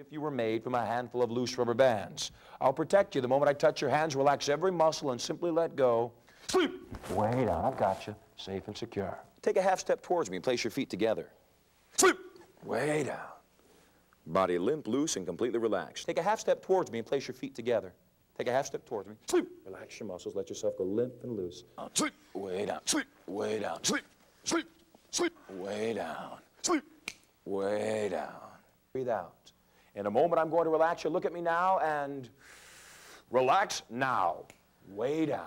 if you were made from a handful of loose rubber bands. I'll protect you the moment I touch your hands, relax every muscle, and simply let go. Sleep! Way down, I've got you, safe and secure. Take a half step towards me and place your feet together. Sleep! Way down. Body limp, loose, and completely relaxed. Take a half step towards me and place your feet together. Take a half step towards me. Sleep! Relax your muscles, let yourself go limp and loose. Sleep! Way down. Sleep! Way down. Sleep! Sleep! Sleep! Way down. Sleep! Way down. Breathe out. In a moment, I'm going to relax you. Look at me now and relax now. Way down.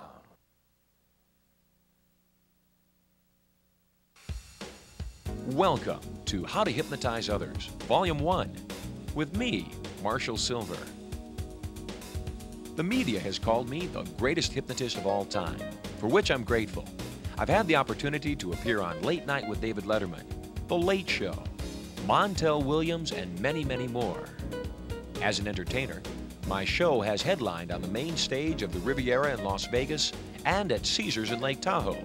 Welcome to How to Hypnotize Others, Volume 1, with me, Marshall Sylver. The media has called me the greatest hypnotist of all time, for which I'm grateful. I've had the opportunity to appear on Late Night with David Letterman, The Late Show, Montel Williams, and many, many more. As an entertainer, my show has headlined on the main stage of the Riviera in Las Vegas and at Caesars in Lake Tahoe.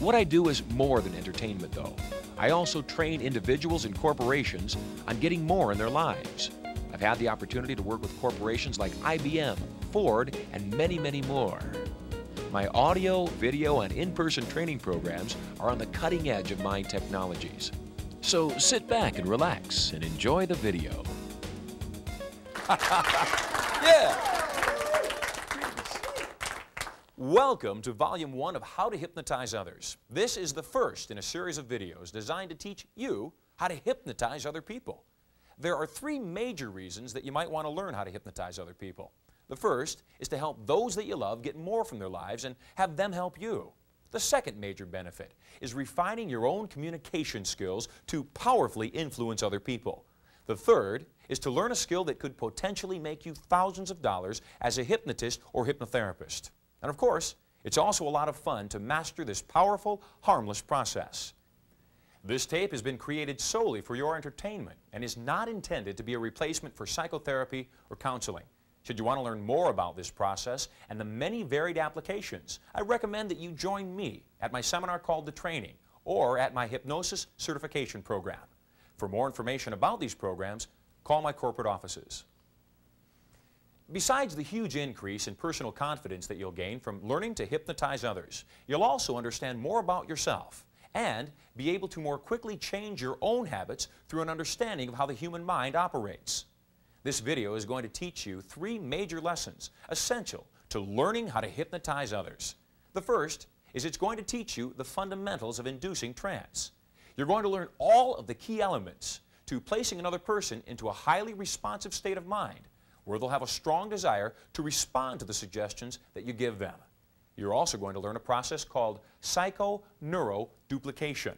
What I do is more than entertainment, though. I also train individuals and corporations on getting more in their lives. I've had the opportunity to work with corporations like IBM, Ford, and many, many more. My audio, video, and in person training programs are on the cutting edge of my technologies. So sit back and relax and enjoy the video. yeah. Welcome to Volume 1 of How to Hypnotize Others. This is the first in a series of videos designed to teach you how to hypnotize other people. There are three major reasons that you might want to learn how to hypnotize other people. The first is to help those that you love get more from their lives and have them help you. The second major benefit is refining your own communication skills to powerfully influence other people. The third is to learn a skill that could potentially make you thousands of dollars as a hypnotist or hypnotherapist. And of course, it's also a lot of fun to master this powerful, harmless process. This tape has been created solely for your entertainment and is not intended to be a replacement for psychotherapy or counseling. Should you want to learn more about this process and the many varied applications, I recommend that you join me at my seminar called The Training or at my Hypnosis Certification Program. For more information about these programs, call my corporate offices. Besides the huge increase in personal confidence that you'll gain from learning to hypnotize others, you'll also understand more about yourself and be able to more quickly change your own habits through an understanding of how the human mind operates. This video is going to teach you three major lessons essential to learning how to hypnotize others. The first is it's going to teach you the fundamentals of inducing trance. You're going to learn all of the key elements to placing another person into a highly responsive state of mind where they'll have a strong desire to respond to the suggestions that you give them. You're also going to learn a process called psychoneuroduplication.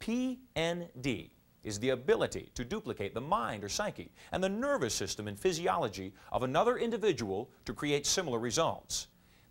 PND is the ability to duplicate the mind or psyche and the nervous system and physiology of another individual to create similar results.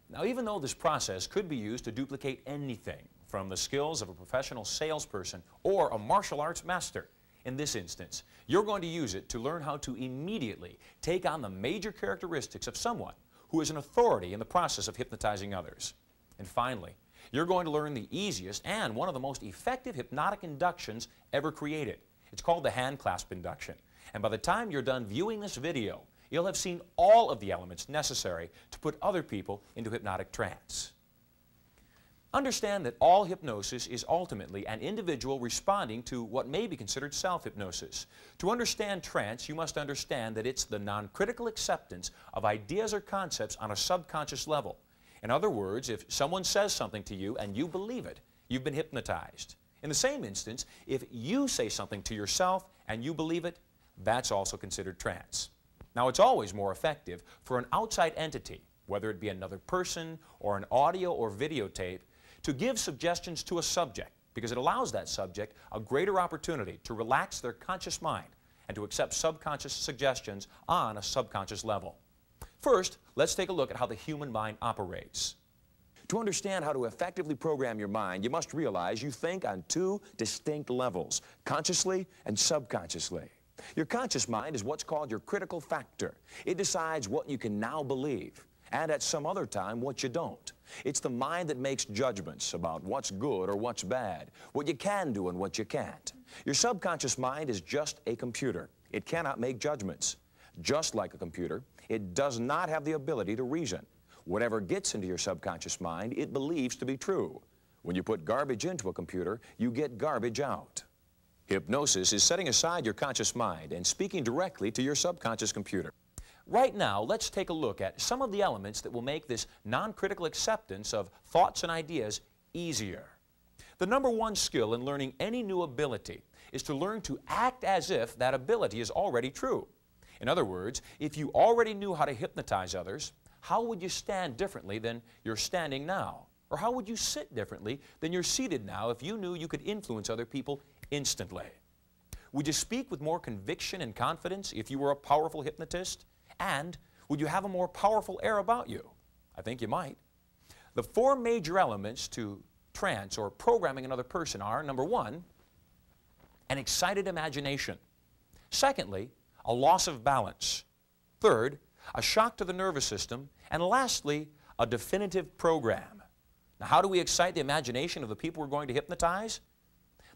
Now, even though this process could be used to duplicate anything, from the skills of a professional salesperson or a martial arts master. In this instance, you're going to use it to learn how to immediately take on the major characteristics of someone who is an authority in the process of hypnotizing others. And finally, you're going to learn the easiest and one of the most effective hypnotic inductions ever created. It's called the hand clasp induction. And by the time you're done viewing this video, you'll have seen all of the elements necessary to put other people into hypnotic trance. Understand that all hypnosis is ultimately an individual responding to what may be considered self-hypnosis. To understand trance, you must understand that it's the non-critical acceptance of ideas or concepts on a subconscious level. In other words, if someone says something to you and you believe it, you've been hypnotized. In the same instance, if you say something to yourself and you believe it, that's also considered trance. Now, it's always more effective for an outside entity, whether it be another person or an audio or videotape, to give suggestions to a subject because it allows that subject a greater opportunity to relax their conscious mind and to accept subconscious suggestions on a subconscious level. First, let's take a look at how the human mind operates. To understand how to effectively program your mind, you must realize you think on two distinct levels, consciously and subconsciously. Your conscious mind is what's called your critical factor. It decides what you can now believe and at some other time what you don't. It's the mind that makes judgments about what's good or what's bad, what you can do and what you can't. Your subconscious mind is just a computer. It cannot make judgments. Just like a computer, it does not have the ability to reason. Whatever gets into your subconscious mind, it believes to be true. When you put garbage into a computer, you get garbage out. Hypnosis is setting aside your conscious mind and speaking directly to your subconscious computer. Right now, let's take a look at some of the elements that will make this non-critical acceptance of thoughts and ideas easier. The number one skill in learning any new ability is to learn to act as if that ability is already true. In other words, if you already knew how to hypnotize others, how would you stand differently than you're standing now? Or how would you sit differently than you're seated now if you knew you could influence other people instantly? Would you speak with more conviction and confidence if you were a powerful hypnotist? And would you have a more powerful air about you? I think you might. The four major elements to trance or programming another person are number one, an excited imagination. Secondly, a loss of balance. Third, a shock to the nervous system. And lastly, a definitive program. Now, how do we excite the imagination of the people we're going to hypnotize?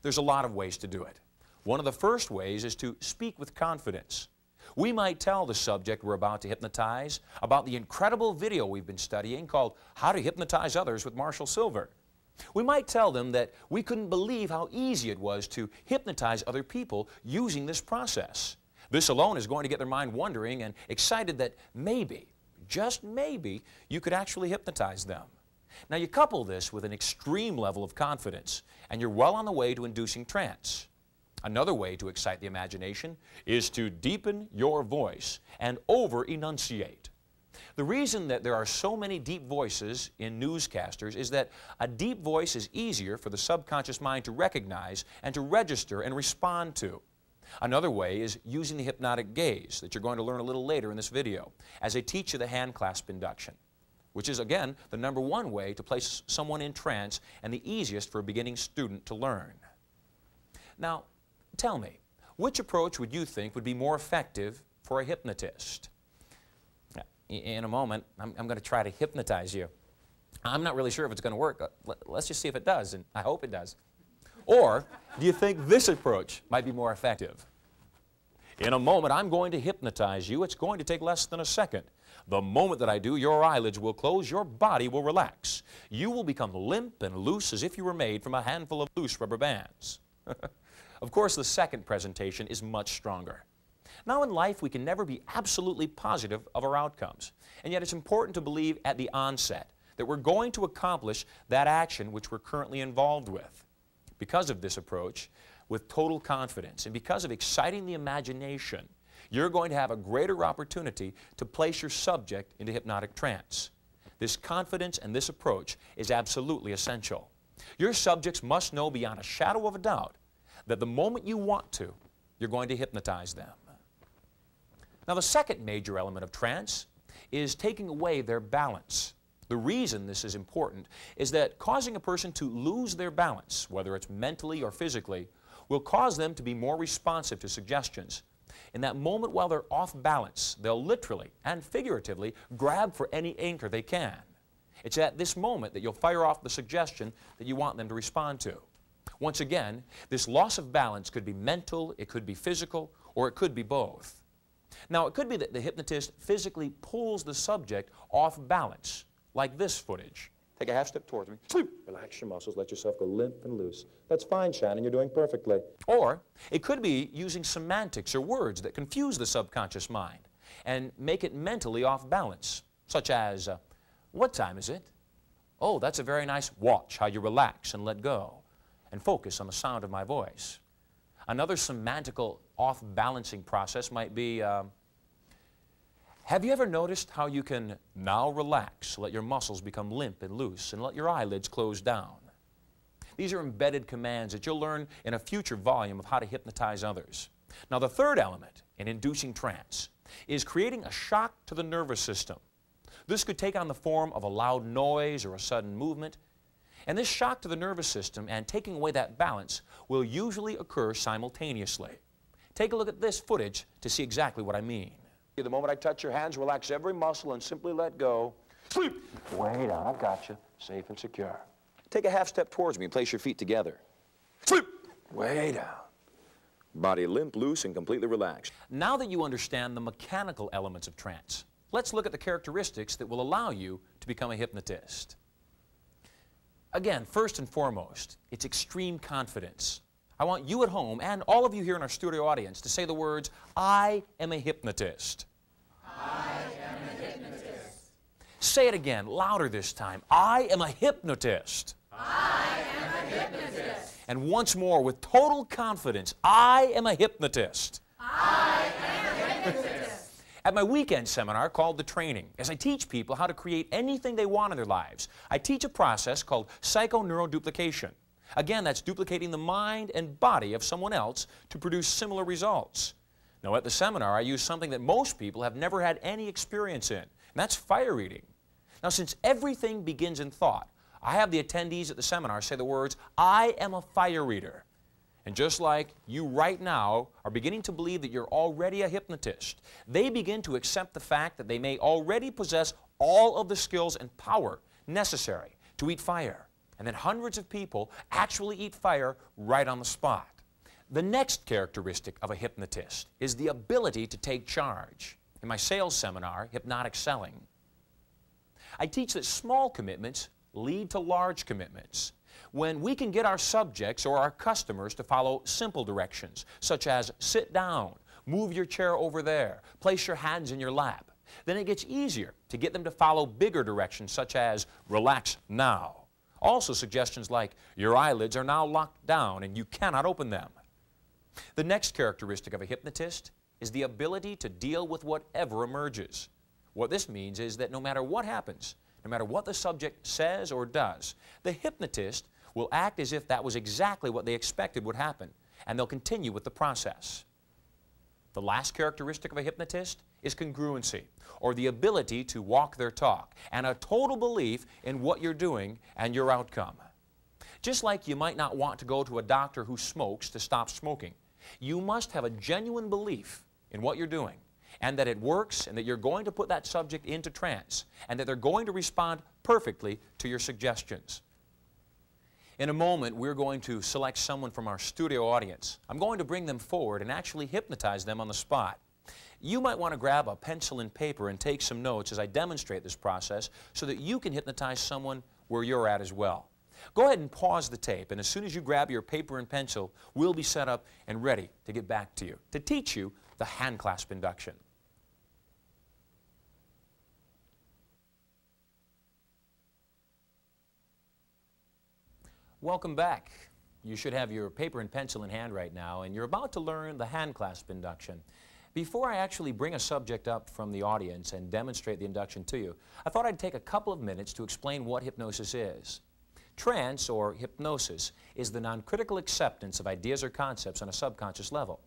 There's a lot of ways to do it. One of the first ways is to speak with confidence. We might tell the subject we're about to hypnotize about the incredible video we've been studying called How to Hypnotize Others with Marshall Sylver. We might tell them that we couldn't believe how easy it was to hypnotize other people using this process. This alone is going to get their mind wondering and excited that maybe, just maybe, you could actually hypnotize them. Now you couple this with an extreme level of confidence and you're well on the way to inducing trance. Another way to excite the imagination is to deepen your voice and over-enunciate. The reason that there are so many deep voices in newscasters is that a deep voice is easier for the subconscious mind to recognize and to register and respond to. Another way is using the hypnotic gaze that you're going to learn a little later in this video as I teach you the hand clasp induction, which is again the number one way to place someone in trance and the easiest for a beginning student to learn. Now, tell me, which approach would you think would be more effective for a hypnotist? In a moment, I'm, I'm going to try to hypnotize you. I'm not really sure if it's going to work. Let's just see if it does, and I hope it does. Or do you think this approach might be more effective? In a moment, I'm going to hypnotize you. It's going to take less than a second. The moment that I do, your eyelids will close, your body will relax. You will become limp and loose as if you were made from a handful of loose rubber bands. of course, the second presentation is much stronger. Now in life, we can never be absolutely positive of our outcomes. And yet it's important to believe at the onset that we're going to accomplish that action which we're currently involved with because of this approach with total confidence and because of exciting the imagination, you're going to have a greater opportunity to place your subject into hypnotic trance. This confidence and this approach is absolutely essential. Your subjects must know beyond a shadow of a doubt that the moment you want to, you're going to hypnotize them. Now the second major element of trance is taking away their balance. The reason this is important is that causing a person to lose their balance, whether it's mentally or physically, will cause them to be more responsive to suggestions. In that moment while they're off balance, they'll literally and figuratively grab for any anchor they can. It's at this moment that you'll fire off the suggestion that you want them to respond to. Once again, this loss of balance could be mental, it could be physical, or it could be both. Now, it could be that the hypnotist physically pulls the subject off balance, like this footage. Take a half step towards me. Sleep. Relax your muscles. Let yourself go limp and loose. That's fine, Shannon. You're doing perfectly. Or it could be using semantics or words that confuse the subconscious mind and make it mentally off balance, such as, uh, what time is it? Oh, that's a very nice watch, how you relax and let go and focus on the sound of my voice. Another semantical off-balancing process might be, um, have you ever noticed how you can now relax, let your muscles become limp and loose, and let your eyelids close down? These are embedded commands that you'll learn in a future volume of how to hypnotize others. Now the third element in inducing trance is creating a shock to the nervous system. This could take on the form of a loud noise or a sudden movement, and this shock to the nervous system and taking away that balance will usually occur simultaneously. Take a look at this footage to see exactly what I mean. The moment I touch your hands, relax every muscle and simply let go. Sleep. Way down. I've got you. Safe and secure. Take a half step towards me and place your feet together. Sleep. Way down. Body limp, loose, and completely relaxed. Now that you understand the mechanical elements of trance, let's look at the characteristics that will allow you to become a hypnotist. Again, first and foremost, it's extreme confidence. I want you at home and all of you here in our studio audience to say the words, I am a hypnotist. I am a hypnotist. Say it again, louder this time. I am a hypnotist. I am a hypnotist. And once more, with total confidence, I am a hypnotist. I am a hypnotist. At my weekend seminar called The Training, as I teach people how to create anything they want in their lives, I teach a process called psychoneuroduplication. Again, that's duplicating the mind and body of someone else to produce similar results. Now, at the seminar, I use something that most people have never had any experience in, and that's fire eating. Now, since everything begins in thought, I have the attendees at the seminar say the words, I am a fire eater. And just like you right now are beginning to believe that you're already a hypnotist, they begin to accept the fact that they may already possess all of the skills and power necessary to eat fire. And then hundreds of people actually eat fire right on the spot. The next characteristic of a hypnotist is the ability to take charge. In my sales seminar, Hypnotic Selling, I teach that small commitments lead to large commitments. When we can get our subjects or our customers to follow simple directions, such as sit down, move your chair over there, place your hands in your lap, then it gets easier to get them to follow bigger directions, such as relax now. Also, suggestions like your eyelids are now locked down and you cannot open them. The next characteristic of a hypnotist is the ability to deal with whatever emerges. What this means is that no matter what happens, no matter what the subject says or does, the hypnotist will act as if that was exactly what they expected would happen, and they'll continue with the process. The last characteristic of a hypnotist is congruency, or the ability to walk their talk, and a total belief in what you're doing and your outcome. Just like you might not want to go to a doctor who smokes to stop smoking, you must have a genuine belief in what you're doing and that it works and that you're going to put that subject into trance and that they're going to respond perfectly to your suggestions. In a moment, we're going to select someone from our studio audience. I'm going to bring them forward and actually hypnotize them on the spot. You might want to grab a pencil and paper and take some notes as I demonstrate this process so that you can hypnotize someone where you're at as well. Go ahead and pause the tape, and as soon as you grab your paper and pencil, we'll be set up and ready to get back to you to teach you the hand clasp induction. Welcome back. You should have your paper and pencil in hand right now, and you're about to learn the hand clasp induction. Before I actually bring a subject up from the audience and demonstrate the induction to you, I thought I'd take a couple of minutes to explain what hypnosis is. Trance, or hypnosis, is the non-critical acceptance of ideas or concepts on a subconscious level.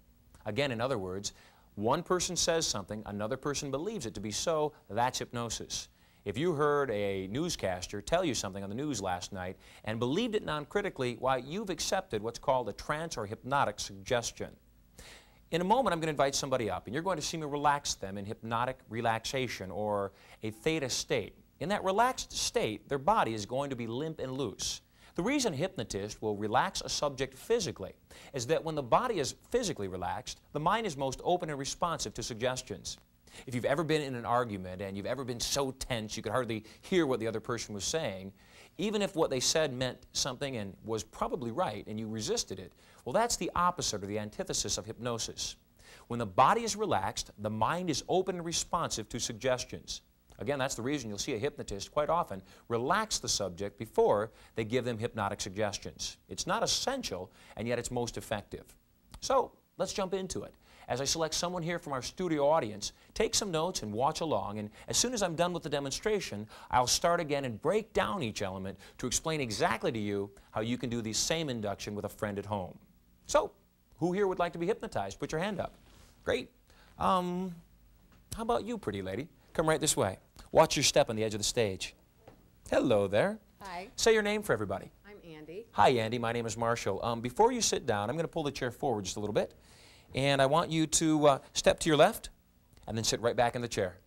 Again, in other words, one person says something, another person believes it to be so, that's hypnosis. If you heard a newscaster tell you something on the news last night and believed it non-critically, why, you've accepted what's called a trance or hypnotic suggestion. In a moment, I'm going to invite somebody up, and you're going to see me relax them in hypnotic relaxation or a theta state. In that relaxed state, their body is going to be limp and loose. The reason hypnotist will relax a subject physically is that when the body is physically relaxed, the mind is most open and responsive to suggestions. If you've ever been in an argument and you've ever been so tense you could hardly hear what the other person was saying, even if what they said meant something and was probably right and you resisted it, well, that's the opposite or the antithesis of hypnosis. When the body is relaxed, the mind is open and responsive to suggestions. Again, that's the reason you'll see a hypnotist quite often relax the subject before they give them hypnotic suggestions. It's not essential, and yet it's most effective. So, let's jump into it as I select someone here from our studio audience, take some notes and watch along. And as soon as I'm done with the demonstration, I'll start again and break down each element to explain exactly to you how you can do the same induction with a friend at home. So, who here would like to be hypnotized? Put your hand up. Great. Um, how about you, pretty lady? Come right this way. Watch your step on the edge of the stage. Hello there. Hi. Say your name for everybody. I'm Andy. Hi, Andy. My name is Marshall. Um, before you sit down, I'm going to pull the chair forward just a little bit. And I want you to uh, step to your left and then sit right back in the chair.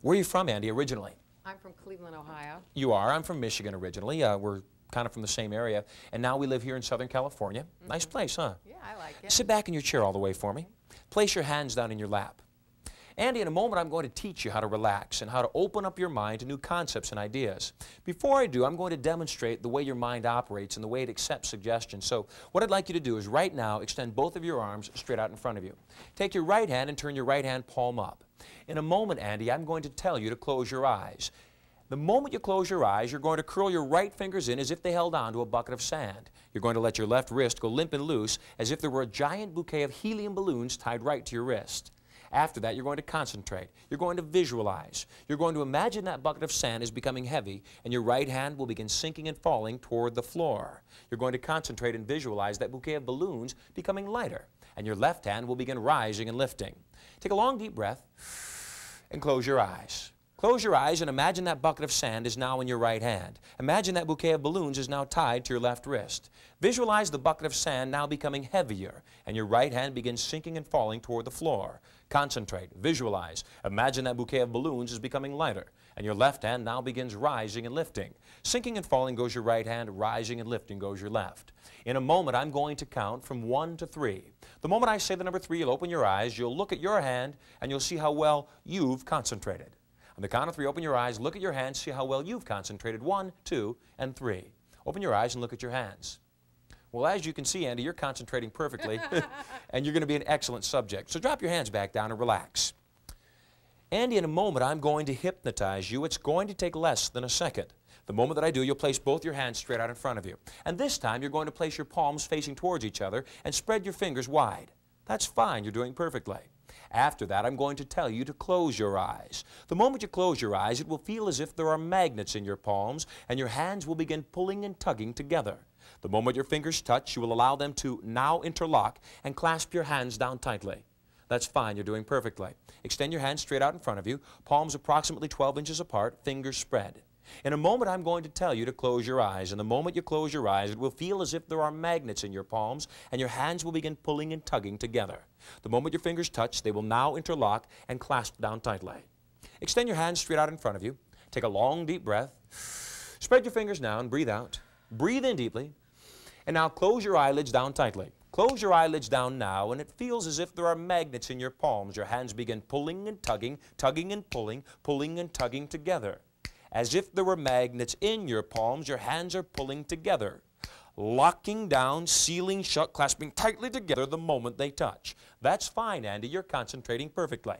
Where are you from, Andy, originally? I'm from Cleveland, Ohio. You are. I'm from Michigan originally. Uh, we're kind of from the same area. And now we live here in Southern California. Mm -hmm. Nice place, huh? Yeah, I like it. Sit back in your chair all the way for me. Place your hands down in your lap. Andy, in a moment I'm going to teach you how to relax and how to open up your mind to new concepts and ideas. Before I do, I'm going to demonstrate the way your mind operates and the way it accepts suggestions. So what I'd like you to do is right now extend both of your arms straight out in front of you. Take your right hand and turn your right hand palm up. In a moment, Andy, I'm going to tell you to close your eyes. The moment you close your eyes, you're going to curl your right fingers in as if they held on to a bucket of sand. You're going to let your left wrist go limp and loose as if there were a giant bouquet of helium balloons tied right to your wrist. After that, you're going to concentrate. You're going to visualize. You're going to imagine that bucket of sand is becoming heavy, and your right hand will begin sinking and falling toward the floor. You're going to concentrate and visualize that bouquet of balloons becoming lighter, and your left hand will begin rising and lifting. Take a long, deep breath and close your eyes. Close your eyes and imagine that bucket of sand is now in your right hand. Imagine that bouquet of balloons is now tied to your left wrist. Visualize the bucket of sand now becoming heavier and your right hand begins sinking and falling toward the floor. Concentrate, visualize. Imagine that bouquet of balloons is becoming lighter and your left hand now begins rising and lifting. Sinking and falling goes your right hand, rising and lifting goes your left. In a moment, I'm going to count from one to three. The moment I say the number three, you'll open your eyes, you'll look at your hand, and you'll see how well you've concentrated. On the count of three, open your eyes, look at your hands, see how well you've concentrated. One, two, and three. Open your eyes and look at your hands. Well, as you can see, Andy, you're concentrating perfectly, and you're going to be an excellent subject. So drop your hands back down and relax. Andy, in a moment, I'm going to hypnotize you. It's going to take less than a second. The moment that I do, you'll place both your hands straight out in front of you. And this time, you're going to place your palms facing towards each other and spread your fingers wide. That's fine. You're doing perfectly. After that, I'm going to tell you to close your eyes. The moment you close your eyes, it will feel as if there are magnets in your palms, and your hands will begin pulling and tugging together. The moment your fingers touch, you will allow them to now interlock and clasp your hands down tightly. That's fine, you're doing perfectly. Extend your hands straight out in front of you, palms approximately 12 inches apart, fingers spread. In a moment, I'm going to tell you to close your eyes, and the moment you close your eyes, it will feel as if there are magnets in your palms, and your hands will begin pulling and tugging together. The moment your fingers touch, they will now interlock and clasp down tightly. Extend your hands straight out in front of you. Take a long, deep breath. Spread your fingers now and breathe out. Breathe in deeply. And now close your eyelids down tightly. Close your eyelids down now, and it feels as if there are magnets in your palms. Your hands begin pulling and tugging, tugging and pulling, pulling and tugging together. As if there were magnets in your palms, your hands are pulling together, locking down, sealing shut, clasping tightly together the moment they touch. That's fine, Andy. You're concentrating perfectly.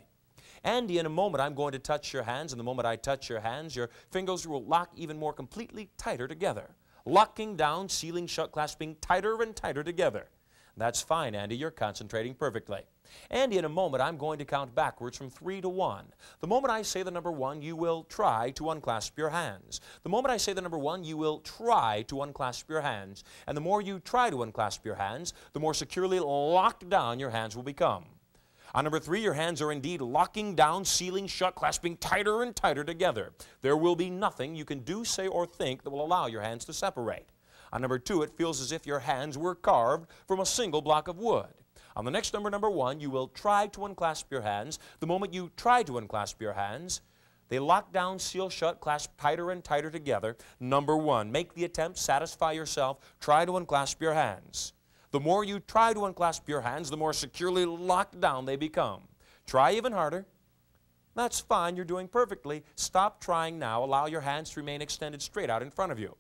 Andy, in a moment, I'm going to touch your hands, and the moment I touch your hands, your fingers will lock even more completely tighter together. Locking down, sealing shut, clasping tighter and tighter together. That's fine, Andy. You're concentrating perfectly. Andy, in a moment, I'm going to count backwards from three to one. The moment I say the number one, you will try to unclasp your hands. The moment I say the number one, you will try to unclasp your hands. And the more you try to unclasp your hands, the more securely locked down your hands will become. On number three, your hands are indeed locking down, sealing shut, clasping tighter and tighter together. There will be nothing you can do, say, or think that will allow your hands to separate. On number two, it feels as if your hands were carved from a single block of wood. On the next number, number one, you will try to unclasp your hands. The moment you try to unclasp your hands, they lock down, seal shut, clasp tighter and tighter together. Number one, make the attempt, satisfy yourself, try to unclasp your hands. The more you try to unclasp your hands, the more securely locked down they become. Try even harder. That's fine, you're doing perfectly. Stop trying now. Allow your hands to remain extended straight out in front of you.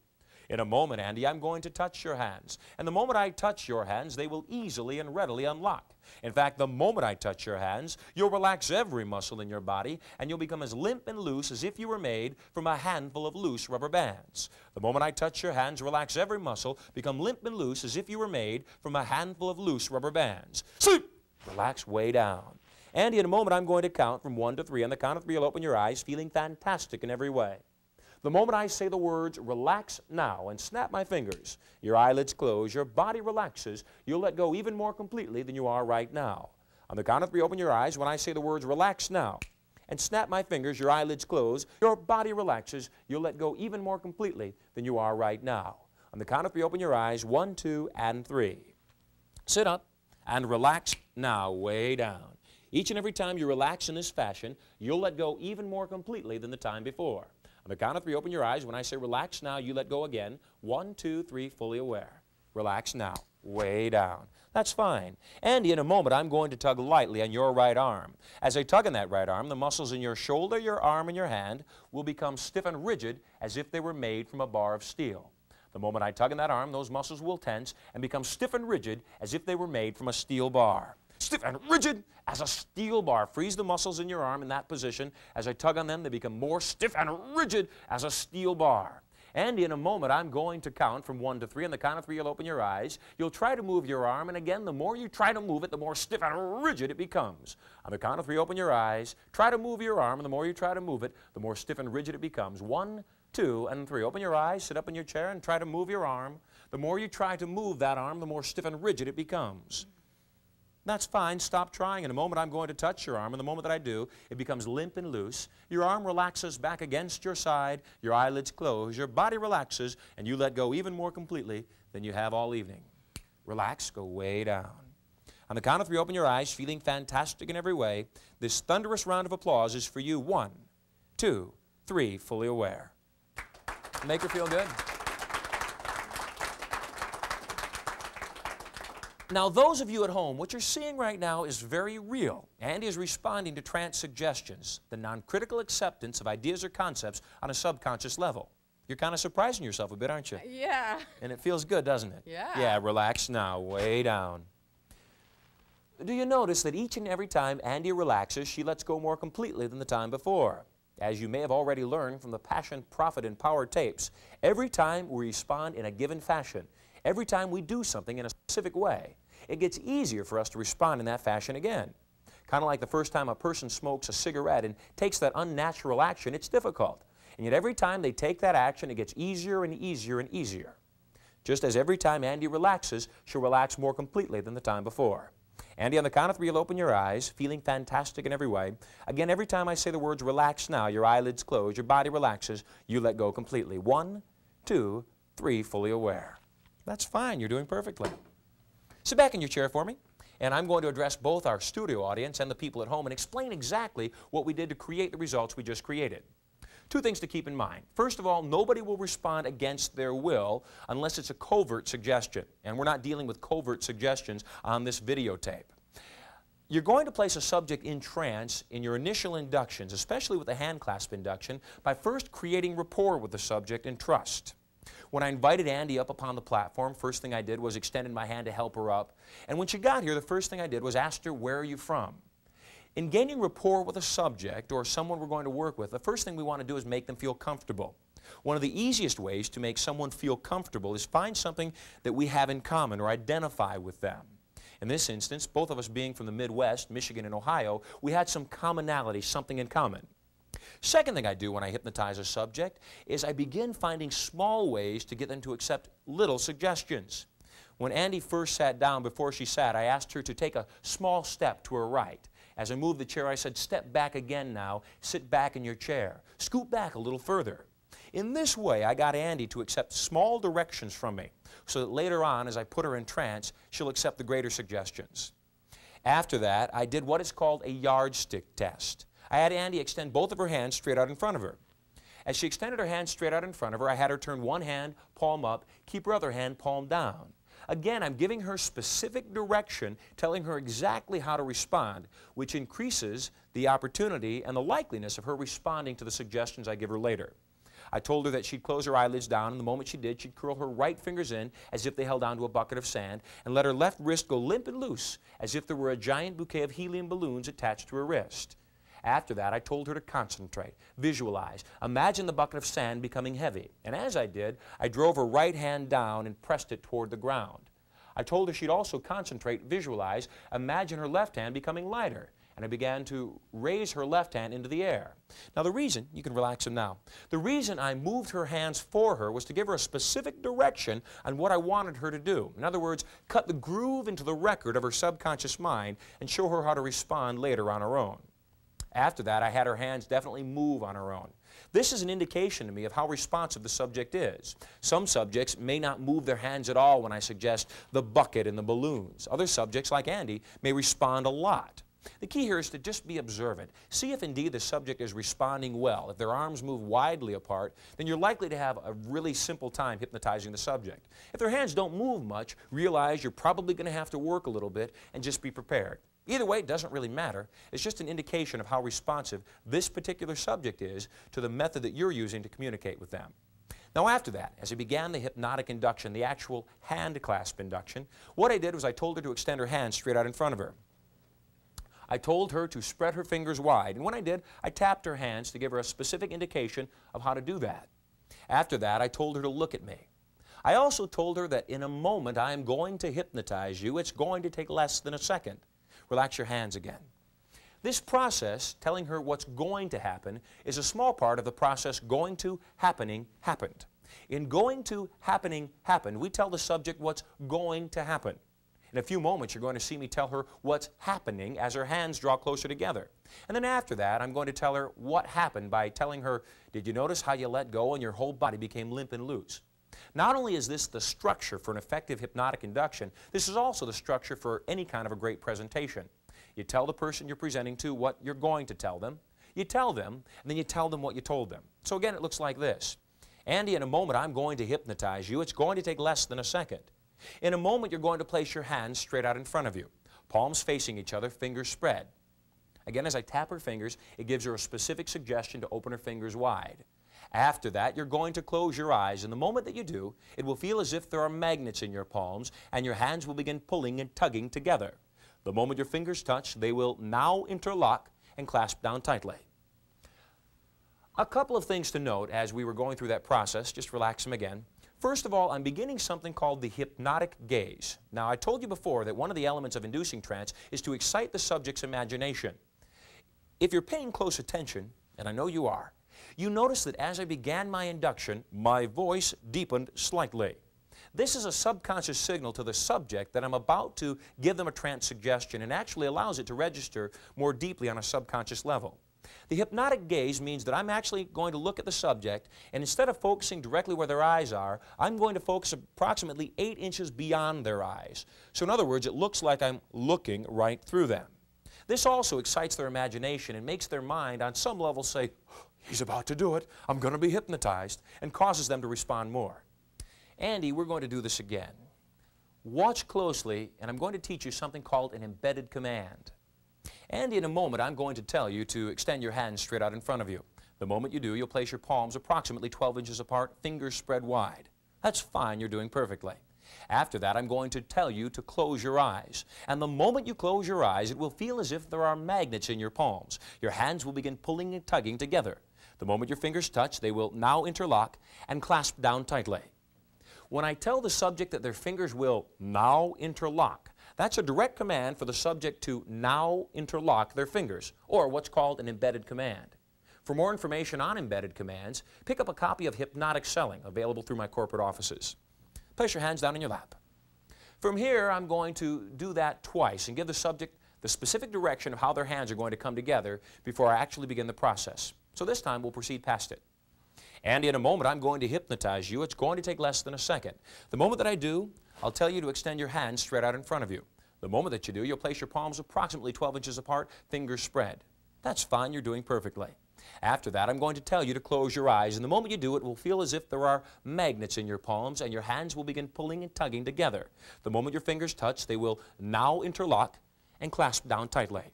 In a moment, Andy, I'm going to touch your hands. And the moment I touch your hands, they will easily and readily unlock. In fact, the moment I touch your hands, you'll relax every muscle in your body and you'll become as limp and loose as if you were made from a handful of loose rubber bands. The moment I touch your hands, relax every muscle, become limp and loose as if you were made from a handful of loose rubber bands. Sleep! Relax way down. Andy, in a moment, I'm going to count from one to three. On the count of three, you'll open your eyes, feeling fantastic in every way. The moment I say the words, relax now, and snap my fingers, your eyelids close, your body relaxes, you'll let go even more completely than you are right now. On the count of three, open your eyes. When I say the words, relax now, and snap my fingers, your eyelids close, your body relaxes, you'll let go even more completely than you are right now. On the count of three, open your eyes. One, two, and three. Sit up and relax now, way down. Each and every time you relax in this fashion, you'll let go even more completely than the time before. On the count of three, open your eyes. When I say relax now, you let go again. One, two, three, fully aware. Relax now. Way down. That's fine. And in a moment, I'm going to tug lightly on your right arm. As I tug on that right arm, the muscles in your shoulder, your arm, and your hand will become stiff and rigid as if they were made from a bar of steel. The moment I tug on that arm, those muscles will tense and become stiff and rigid as if they were made from a steel bar. Stiff and rigid as a steel bar. Freeze the muscles in your arm in that position. As I tug on them, they become more stiff and rigid as a steel bar. And in a moment, I'm going to count from one to three. On the count of three, you'll open your eyes. You'll try to move your arm. And again, the more you try to move it, the more stiff and rigid it becomes. On the count of three, open your eyes. Try to move your arm. And the more you try to move it, the more stiff and rigid it becomes. One, two, and three. Open your eyes, sit up in your chair, and try to move your arm. The more you try to move that arm, the more stiff and rigid it becomes. That's fine. Stop trying. In a moment, I'm going to touch your arm. And the moment that I do, it becomes limp and loose. Your arm relaxes back against your side. Your eyelids close. Your body relaxes, and you let go even more completely than you have all evening. Relax. Go way down. On the count of three, open your eyes, feeling fantastic in every way. This thunderous round of applause is for you. One, two, three, fully aware. Make her feel good. Now, those of you at home, what you're seeing right now is very real. Andy is responding to trance suggestions, the non-critical acceptance of ideas or concepts on a subconscious level. You're kind of surprising yourself a bit, aren't you? Yeah. And it feels good, doesn't it? Yeah. Yeah, relax now, way down. Do you notice that each and every time Andy relaxes, she lets go more completely than the time before? As you may have already learned from the Passion, Profit, and Power tapes, every time we respond in a given fashion, Every time we do something in a specific way, it gets easier for us to respond in that fashion again. Kind of like the first time a person smokes a cigarette and takes that unnatural action, it's difficult. And yet every time they take that action, it gets easier and easier and easier. Just as every time Andy relaxes, she'll relax more completely than the time before. Andy, on the count of three, you'll open your eyes, feeling fantastic in every way. Again, every time I say the words relax now, your eyelids close, your body relaxes, you let go completely. One, two, three, fully aware. That's fine. You're doing perfectly. Sit back in your chair for me, and I'm going to address both our studio audience and the people at home and explain exactly what we did to create the results we just created. Two things to keep in mind. First of all, nobody will respond against their will unless it's a covert suggestion, and we're not dealing with covert suggestions on this videotape. You're going to place a subject in trance in your initial inductions, especially with the hand clasp induction, by first creating rapport with the subject and trust. When I invited Andy up upon the platform, first thing I did was extended my hand to help her up. And when she got here, the first thing I did was ask her, where are you from? In gaining rapport with a subject or someone we're going to work with, the first thing we want to do is make them feel comfortable. One of the easiest ways to make someone feel comfortable is find something that we have in common or identify with them. In this instance, both of us being from the Midwest, Michigan and Ohio, we had some commonality, something in common. Second thing I do when I hypnotize a subject is I begin finding small ways to get them to accept little suggestions. When Andy first sat down, before she sat, I asked her to take a small step to her right. As I moved the chair, I said, step back again now, sit back in your chair, scoot back a little further. In this way, I got Andy to accept small directions from me, so that later on, as I put her in trance, she'll accept the greater suggestions. After that, I did what is called a yardstick test. I had Andy extend both of her hands straight out in front of her. As she extended her hands straight out in front of her, I had her turn one hand palm up, keep her other hand palm down. Again, I'm giving her specific direction, telling her exactly how to respond, which increases the opportunity and the likeliness of her responding to the suggestions I give her later. I told her that she'd close her eyelids down, and the moment she did, she'd curl her right fingers in as if they held onto a bucket of sand, and let her left wrist go limp and loose, as if there were a giant bouquet of helium balloons attached to her wrist. After that, I told her to concentrate, visualize, imagine the bucket of sand becoming heavy. And as I did, I drove her right hand down and pressed it toward the ground. I told her she'd also concentrate, visualize, imagine her left hand becoming lighter. And I began to raise her left hand into the air. Now the reason, you can relax him now, the reason I moved her hands for her was to give her a specific direction on what I wanted her to do. In other words, cut the groove into the record of her subconscious mind and show her how to respond later on her own. After that, I had her hands definitely move on her own. This is an indication to me of how responsive the subject is. Some subjects may not move their hands at all when I suggest the bucket and the balloons. Other subjects, like Andy, may respond a lot. The key here is to just be observant. See if indeed the subject is responding well. If their arms move widely apart, then you're likely to have a really simple time hypnotizing the subject. If their hands don't move much, realize you're probably going to have to work a little bit and just be prepared. Either way, it doesn't really matter. It's just an indication of how responsive this particular subject is to the method that you're using to communicate with them. Now after that, as I began the hypnotic induction, the actual hand clasp induction, what I did was I told her to extend her hand straight out in front of her. I told her to spread her fingers wide, and when I did, I tapped her hands to give her a specific indication of how to do that. After that, I told her to look at me. I also told her that in a moment I am going to hypnotize you. It's going to take less than a second. Relax your hands again. This process, telling her what's going to happen, is a small part of the process going to happening happened. In going to happening happened, we tell the subject what's going to happen. In a few moments, you're going to see me tell her what's happening as her hands draw closer together. And then after that, I'm going to tell her what happened by telling her, did you notice how you let go and your whole body became limp and loose? Not only is this the structure for an effective hypnotic induction, this is also the structure for any kind of a great presentation. You tell the person you're presenting to what you're going to tell them. You tell them, and then you tell them what you told them. So again, it looks like this. Andy, in a moment, I'm going to hypnotize you. It's going to take less than a second. In a moment, you're going to place your hands straight out in front of you, palms facing each other, fingers spread. Again, as I tap her fingers, it gives her a specific suggestion to open her fingers wide. After that, you're going to close your eyes, and the moment that you do, it will feel as if there are magnets in your palms, and your hands will begin pulling and tugging together. The moment your fingers touch, they will now interlock and clasp down tightly. A couple of things to note as we were going through that process, just relax them again. First of all, I'm beginning something called the hypnotic gaze. Now, I told you before that one of the elements of inducing trance is to excite the subject's imagination. If you're paying close attention, and I know you are, you notice that as I began my induction, my voice deepened slightly. This is a subconscious signal to the subject that I'm about to give them a trance suggestion and actually allows it to register more deeply on a subconscious level. The hypnotic gaze means that I'm actually going to look at the subject, and instead of focusing directly where their eyes are, I'm going to focus approximately 8 inches beyond their eyes. So in other words, it looks like I'm looking right through them. This also excites their imagination and makes their mind, on some level, say, he's about to do it, I'm going to be hypnotized, and causes them to respond more. Andy, we're going to do this again. Watch closely, and I'm going to teach you something called an embedded command. And in a moment, I'm going to tell you to extend your hands straight out in front of you. The moment you do, you'll place your palms approximately 12 inches apart, fingers spread wide. That's fine, you're doing perfectly. After that, I'm going to tell you to close your eyes. And the moment you close your eyes, it will feel as if there are magnets in your palms. Your hands will begin pulling and tugging together. The moment your fingers touch, they will now interlock and clasp down tightly. When I tell the subject that their fingers will now interlock, that's a direct command for the subject to now interlock their fingers, or what's called an embedded command. For more information on embedded commands, pick up a copy of Hypnotic Selling, available through my corporate offices. Place your hands down in your lap. From here, I'm going to do that twice and give the subject the specific direction of how their hands are going to come together before I actually begin the process. So this time, we'll proceed past it. And in a moment, I'm going to hypnotize you. It's going to take less than a second. The moment that I do, I'll tell you to extend your hands straight out in front of you. The moment that you do, you'll place your palms approximately 12 inches apart, fingers spread. That's fine, you're doing perfectly. After that, I'm going to tell you to close your eyes, and the moment you do, it will feel as if there are magnets in your palms, and your hands will begin pulling and tugging together. The moment your fingers touch, they will now interlock and clasp down tightly.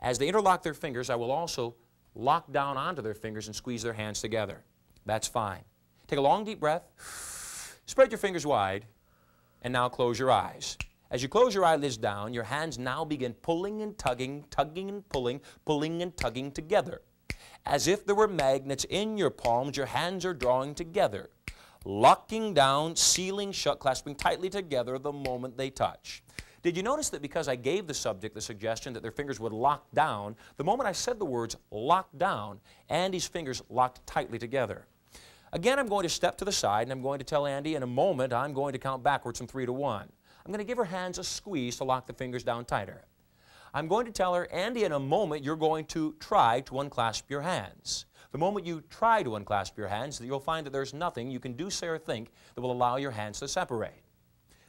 As they interlock their fingers, I will also lock down onto their fingers and squeeze their hands together. That's fine. Take a long, deep breath. Spread your fingers wide and now close your eyes. As you close your eyelids down, your hands now begin pulling and tugging, tugging and pulling, pulling and tugging together. As if there were magnets in your palms, your hands are drawing together, locking down, sealing shut, clasping tightly together the moment they touch. Did you notice that because I gave the subject the suggestion that their fingers would lock down, the moment I said the words lock down, Andy's fingers locked tightly together? Again, I'm going to step to the side and I'm going to tell Andy in a moment I'm going to count backwards from three to one. I'm going to give her hands a squeeze to lock the fingers down tighter. I'm going to tell her, Andy, in a moment you're going to try to unclasp your hands. The moment you try to unclasp your hands, you'll find that there's nothing you can do, say, or think that will allow your hands to separate.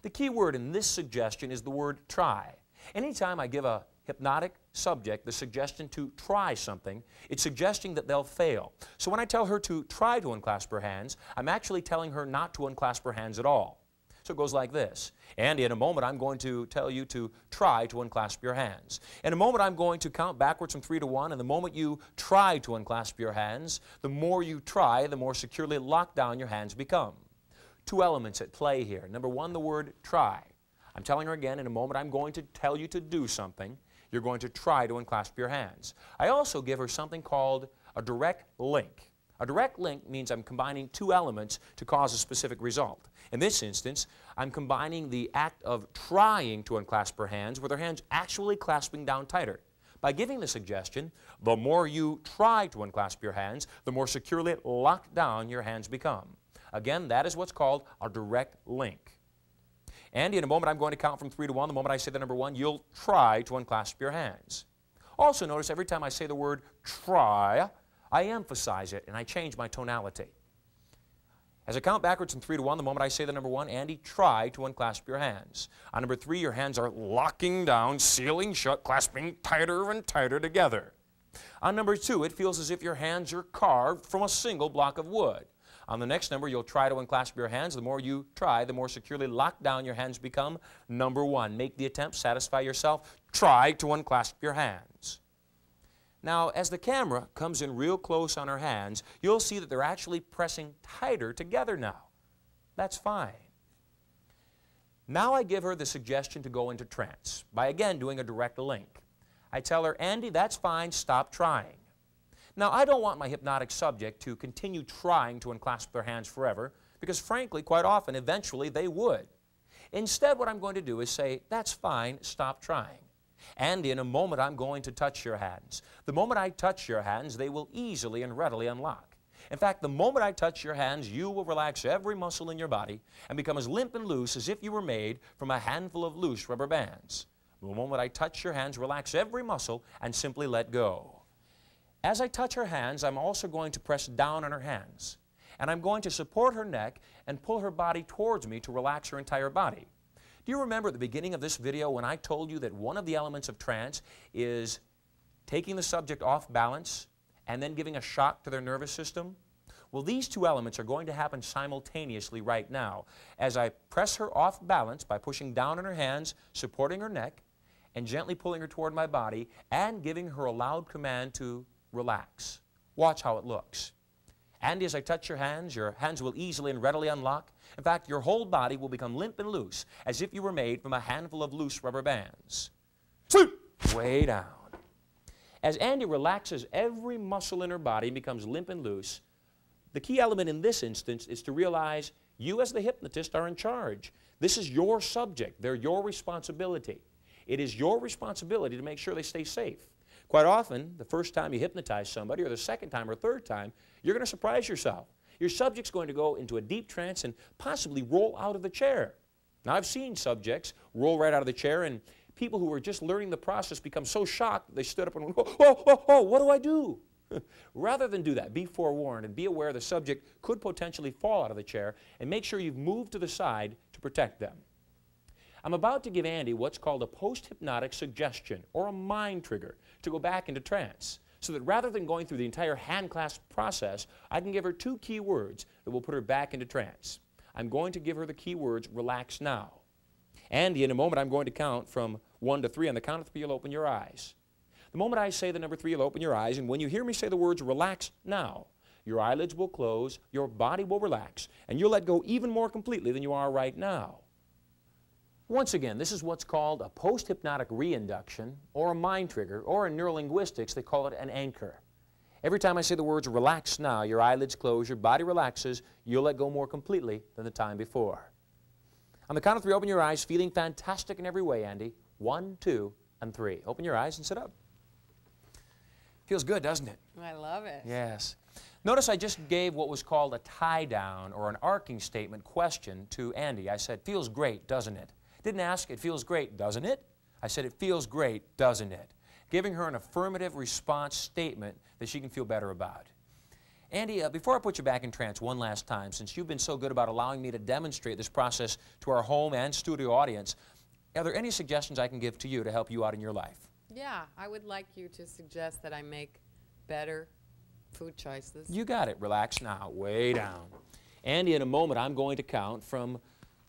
The key word in this suggestion is the word try. Anytime I give a hypnotic subject the suggestion to try something, it's suggesting that they'll fail. So when I tell her to try to unclasp her hands, I'm actually telling her not to unclasp her hands at all. So it goes like this. Andy, in a moment, I'm going to tell you to try to unclasp your hands. In a moment, I'm going to count backwards from three to one, and the moment you try to unclasp your hands, the more you try, the more securely locked down your hands become. Two elements at play here. Number one, the word try. I'm telling her again, in a moment, I'm going to tell you to do something. You're going to try to unclasp your hands. I also give her something called a direct link. A direct link means I'm combining two elements to cause a specific result. In this instance, I'm combining the act of trying to unclasp her hands with her hands actually clasping down tighter. By giving the suggestion, the more you try to unclasp your hands, the more securely locked down your hands become. Again, that is what's called a direct link. And in a moment, I'm going to count from three to one. The moment I say the number one, you'll try to unclasp your hands. Also, notice every time I say the word try, I emphasize it and I change my tonality. As I count backwards from three to one, the moment I say the number one, Andy, try to unclasp your hands. On number three, your hands are locking down, sealing shut, clasping tighter and tighter together. On number two, it feels as if your hands are carved from a single block of wood. On the next number, you'll try to unclasp your hands. The more you try, the more securely locked down your hands become. Number one, make the attempt, satisfy yourself, try to unclasp your hands. Now, as the camera comes in real close on her hands, you'll see that they're actually pressing tighter together now. That's fine. Now I give her the suggestion to go into trance by again doing a direct link. I tell her, Andy, that's fine, stop trying. Now, I don't want my hypnotic subject to continue trying to unclasp their hands forever because, frankly, quite often, eventually they would. Instead, what I'm going to do is say, that's fine, stop trying. And in a moment, I'm going to touch your hands. The moment I touch your hands, they will easily and readily unlock. In fact, the moment I touch your hands, you will relax every muscle in your body and become as limp and loose as if you were made from a handful of loose rubber bands. The moment I touch your hands, relax every muscle and simply let go. As I touch her hands, I'm also going to press down on her hands. And I'm going to support her neck and pull her body towards me to relax her entire body. Do you remember at the beginning of this video when I told you that one of the elements of trance is taking the subject off balance and then giving a shock to their nervous system? Well, these two elements are going to happen simultaneously right now as I press her off balance by pushing down on her hands, supporting her neck, and gently pulling her toward my body and giving her a loud command to relax. Watch how it looks. And as I touch your hands, your hands will easily and readily unlock. In fact, your whole body will become limp and loose, as if you were made from a handful of loose rubber bands. Way down. As Andy relaxes every muscle in her body and becomes limp and loose, the key element in this instance is to realize you as the hypnotist are in charge. This is your subject. They're your responsibility. It is your responsibility to make sure they stay safe. Quite often, the first time you hypnotize somebody, or the second time or third time, you're going to surprise yourself. Your subject's going to go into a deep trance and possibly roll out of the chair. Now, I've seen subjects roll right out of the chair, and people who were just learning the process become so shocked they stood up and went, oh, oh, oh, oh what do I do? Rather than do that, be forewarned and be aware the subject could potentially fall out of the chair and make sure you've moved to the side to protect them. I'm about to give Andy what's called a post-hypnotic suggestion or a mind trigger to go back into trance so that rather than going through the entire hand clasp process, I can give her two key words that will put her back into trance. I'm going to give her the key words, relax now. Andy, in a moment, I'm going to count from one to three. On the count of three, you'll open your eyes. The moment I say the number three, you'll open your eyes, and when you hear me say the words, relax now, your eyelids will close, your body will relax, and you'll let go even more completely than you are right now. Once again, this is what's called a post-hypnotic reinduction or a mind trigger, or in neurolinguistics, they call it an anchor. Every time I say the words relax now, your eyelids close, your body relaxes, you'll let go more completely than the time before. On the count of three, open your eyes, feeling fantastic in every way, Andy. One, two, and three. Open your eyes and sit up. Feels good, doesn't it? I love it. Yes. Notice I just gave what was called a tie down or an arcing statement question to Andy. I said, feels great, doesn't it? Didn't ask, it feels great, doesn't it? I said, it feels great, doesn't it? Giving her an affirmative response statement that she can feel better about. Andy, uh, before I put you back in trance one last time, since you've been so good about allowing me to demonstrate this process to our home and studio audience, are there any suggestions I can give to you to help you out in your life? Yeah, I would like you to suggest that I make better food choices. You got it. Relax now. Way down. Andy, in a moment, I'm going to count from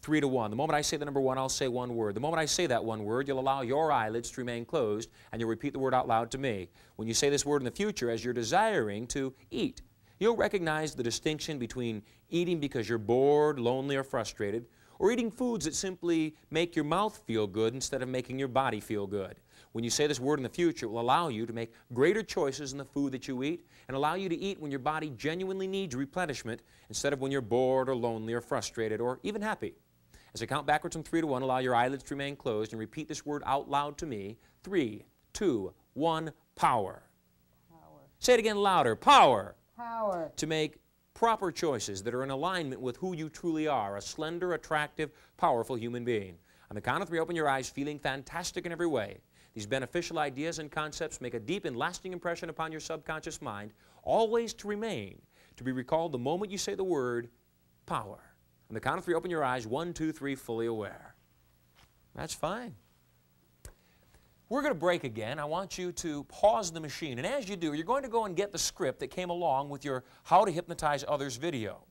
three to one. The moment I say the number one, I'll say one word. The moment I say that one word, you'll allow your eyelids to remain closed, and you'll repeat the word out loud to me. When you say this word in the future, as you're desiring to eat, you'll recognize the distinction between eating because you're bored, lonely, or frustrated, or eating foods that simply make your mouth feel good instead of making your body feel good. When you say this word in the future, it will allow you to make greater choices in the food that you eat and allow you to eat when your body genuinely needs replenishment instead of when you're bored or lonely or frustrated or even happy. As I count backwards from three to one, allow your eyelids to remain closed and repeat this word out loud to me. Three, two, one, power. Power. Say it again louder. Power. Power. To make proper choices that are in alignment with who you truly are, a slender, attractive, powerful human being. On the count of three, open your eyes, feeling fantastic in every way. These beneficial ideas and concepts make a deep and lasting impression upon your subconscious mind, always to remain, to be recalled the moment you say the word power. On the count of three, open your eyes. One, two, three, fully aware. That's fine. We're going to break again. I want you to pause the machine. And as you do, you're going to go and get the script that came along with your How to Hypnotize Others video.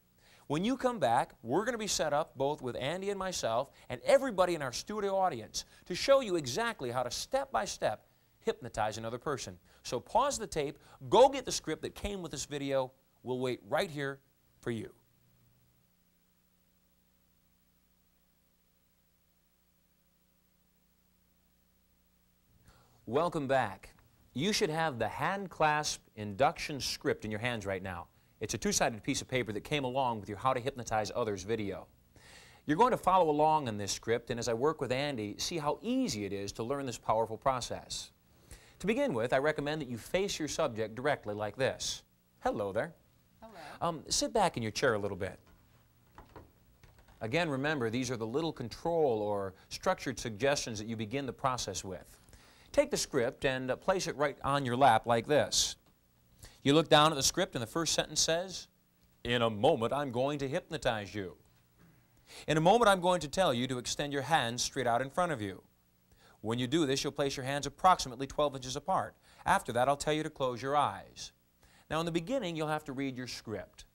When you come back, we're going to be set up both with Andy and myself and everybody in our studio audience to show you exactly how to step by step hypnotize another person. So pause the tape, go get the script that came with this video. We'll wait right here for you. Welcome back. You should have the hand clasp induction script in your hands right now. It's a two-sided piece of paper that came along with your How to Hypnotize Others video. You're going to follow along in this script, and as I work with Andy, see how easy it is to learn this powerful process. To begin with, I recommend that you face your subject directly like this. Hello there. Hello. Um, sit back in your chair a little bit. Again, remember, these are the little control or structured suggestions that you begin the process with. Take the script and uh, place it right on your lap like this. You look down at the script and the first sentence says, In a moment I'm going to hypnotize you. In a moment I'm going to tell you to extend your hands straight out in front of you. When you do this, you'll place your hands approximately 12 inches apart. After that, I'll tell you to close your eyes. Now, in the beginning, you'll have to read your script.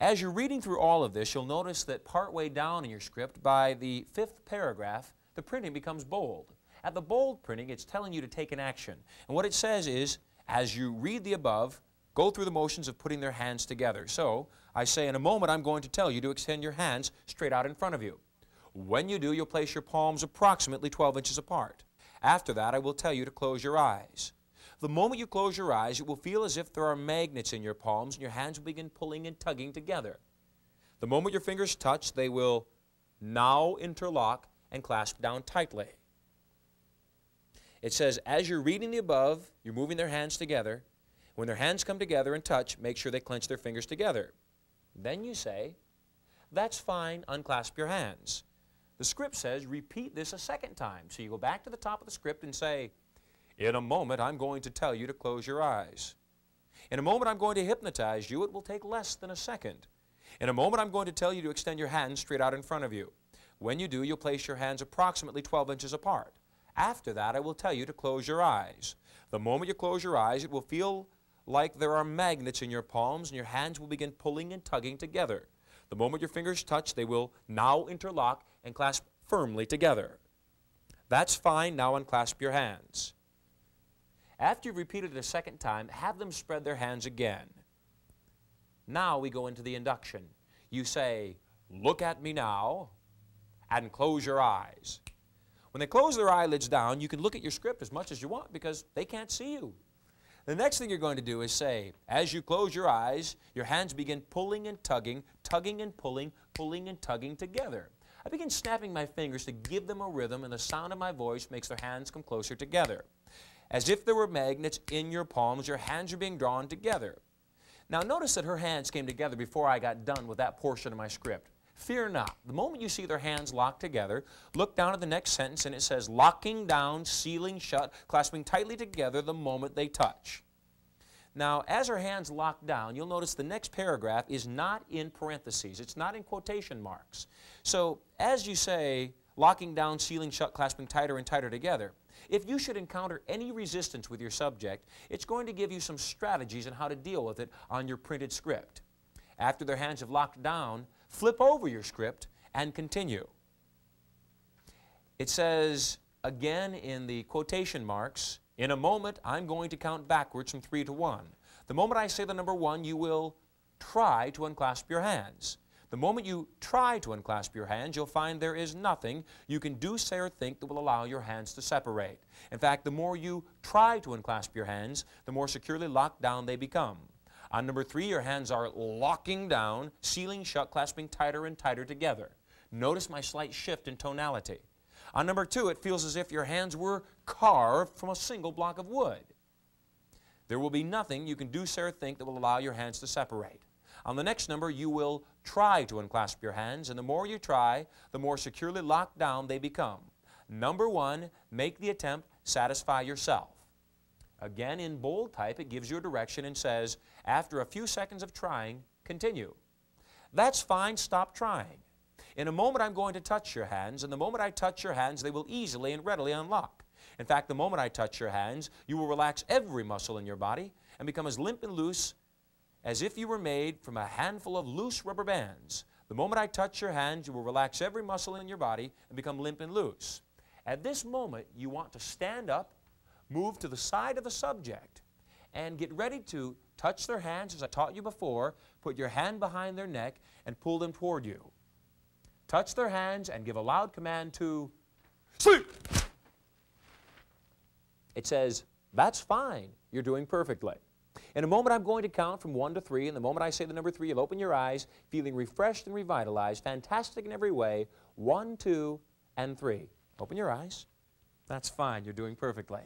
As you're reading through all of this, you'll notice that partway down in your script, by the fifth paragraph, the printing becomes bold. At the bold printing, it's telling you to take an action. And what it says is, as you read the above, go through the motions of putting their hands together. So I say, in a moment, I'm going to tell you to extend your hands straight out in front of you. When you do, you'll place your palms approximately 12 inches apart. After that, I will tell you to close your eyes. The moment you close your eyes, it will feel as if there are magnets in your palms and your hands will begin pulling and tugging together. The moment your fingers touch, they will now interlock and clasp down tightly. It says, as you're reading the above, you're moving their hands together, when their hands come together and touch, make sure they clench their fingers together. Then you say, that's fine, unclasp your hands. The script says repeat this a second time. So you go back to the top of the script and say, in a moment I'm going to tell you to close your eyes. In a moment I'm going to hypnotize you. It will take less than a second. In a moment I'm going to tell you to extend your hands straight out in front of you. When you do, you'll place your hands approximately 12 inches apart. After that, I will tell you to close your eyes. The moment you close your eyes, it will feel like there are magnets in your palms and your hands will begin pulling and tugging together. The moment your fingers touch, they will now interlock and clasp firmly together. That's fine. Now unclasp your hands. After you've repeated it a second time, have them spread their hands again. Now we go into the induction. You say, look at me now, and close your eyes. When they close their eyelids down, you can look at your script as much as you want because they can't see you. The next thing you're going to do is say, as you close your eyes, your hands begin pulling and tugging, tugging and pulling, pulling and tugging together. I begin snapping my fingers to give them a rhythm, and the sound of my voice makes their hands come closer together. As if there were magnets in your palms, your hands are being drawn together. Now notice that her hands came together before I got done with that portion of my script. Fear not. The moment you see their hands locked together, look down at the next sentence and it says, locking down, sealing shut, clasping tightly together the moment they touch. Now, as her hands lock down, you'll notice the next paragraph is not in parentheses. It's not in quotation marks. So, as you say, locking down, sealing shut, clasping tighter and tighter together, If you should encounter any resistance with your subject, it's going to give you some strategies on how to deal with it on your printed script. After their hands have locked down, flip over your script and continue. It says, again in the quotation marks, in a moment I'm going to count backwards from 3 to 1. The moment I say the number 1, you will try to unclasp your hands. The moment you try to unclasp your hands, you'll find there is nothing you can do, say, or think that will allow your hands to separate. In fact, the more you try to unclasp your hands, the more securely locked down they become. On number three, your hands are locking down, sealing shut, clasping tighter and tighter together. Notice my slight shift in tonality. On number two, it feels as if your hands were carved from a single block of wood. There will be nothing you can do, or think that will allow your hands to separate. On the next number, you will try to unclasp your hands, and the more you try, the more securely locked down they become. Number one, make the attempt, satisfy yourself. Again, in bold type, it gives you a direction and says, after a few seconds of trying, continue. That's fine, stop trying. In a moment, I'm going to touch your hands, and the moment I touch your hands, they will easily and readily unlock. In fact, the moment I touch your hands, you will relax every muscle in your body and become as limp and loose as if you were made from a handful of loose rubber bands. The moment I touch your hands, you will relax every muscle in your body and become limp and loose. At this moment, you want to stand up, move to the side of the subject, and get ready to touch their hands as I taught you before. Put your hand behind their neck and pull them toward you. Touch their hands and give a loud command to sleep. It says, that's fine. You're doing perfectly. In a moment, I'm going to count from 1 to 3, and the moment I say the number 3, you'll open your eyes, feeling refreshed and revitalized, fantastic in every way. 1, 2, and 3. Open your eyes. That's fine. You're doing perfectly.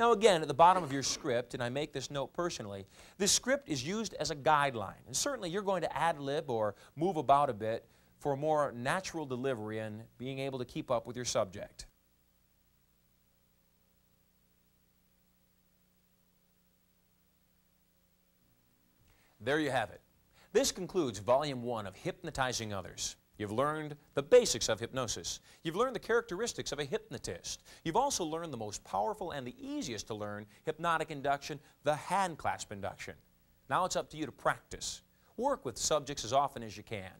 Now again, at the bottom of your script, and I make this note personally, this script is used as a guideline. And certainly you're going to ad-lib or move about a bit for a more natural delivery and being able to keep up with your subject. There you have it. This concludes Volume 1 of Hypnotizing Others. You've learned the basics of hypnosis. You've learned the characteristics of a hypnotist. You've also learned the most powerful and the easiest to learn hypnotic induction, the hand clasp induction. Now it's up to you to practice. Work with subjects as often as you can.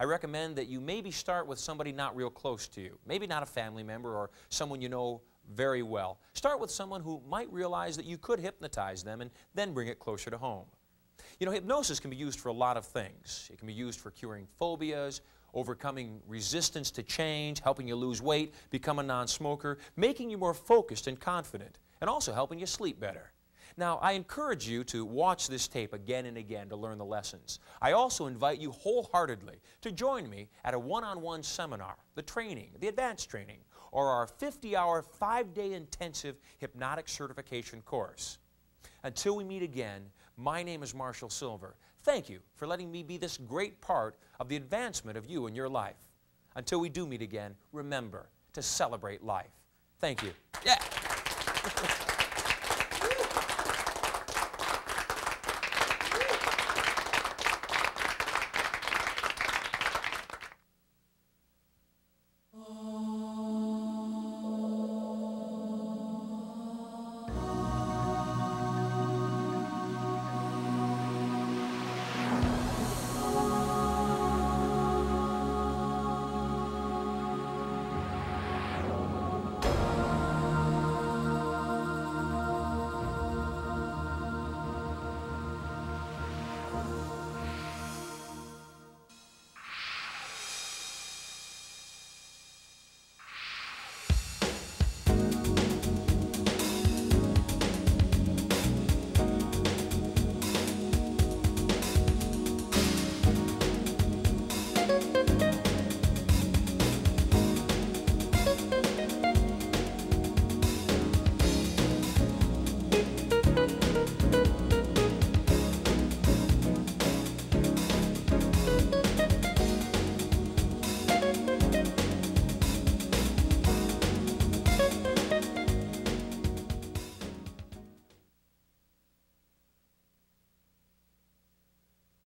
I recommend that you maybe start with somebody not real close to you, maybe not a family member or someone you know very well. Start with someone who might realize that you could hypnotize them and then bring it closer to home. You know, hypnosis can be used for a lot of things. It can be used for curing phobias, overcoming resistance to change, helping you lose weight, become a non-smoker, making you more focused and confident, and also helping you sleep better. Now, I encourage you to watch this tape again and again to learn the lessons. I also invite you wholeheartedly to join me at a one-on-one -on -one seminar, the training, the advanced training, or our 50-hour, five-day intensive hypnotic certification course. Until we meet again, my name is Marshall Sylver. Thank you for letting me be this great part of the advancement of you and your life. Until we do meet again, remember to celebrate life. Thank you. Yeah.